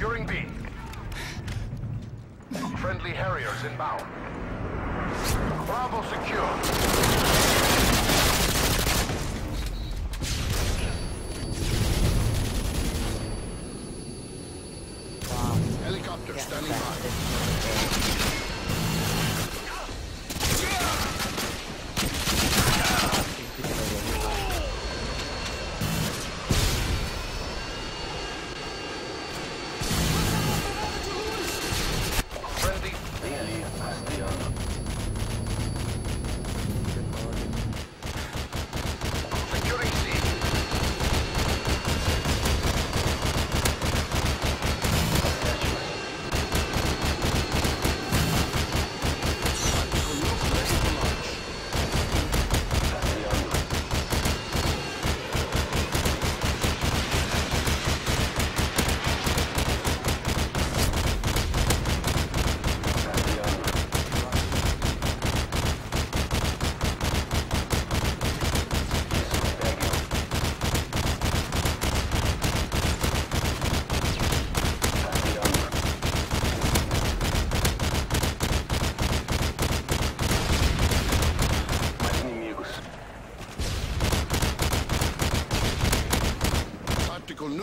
Securing B. Friendly Harriers inbound. Bravo secure. Wow. Helicopter standing by.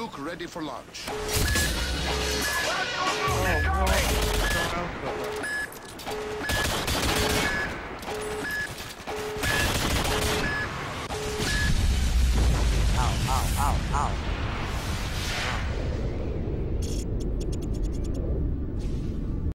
Nuke ready for launch.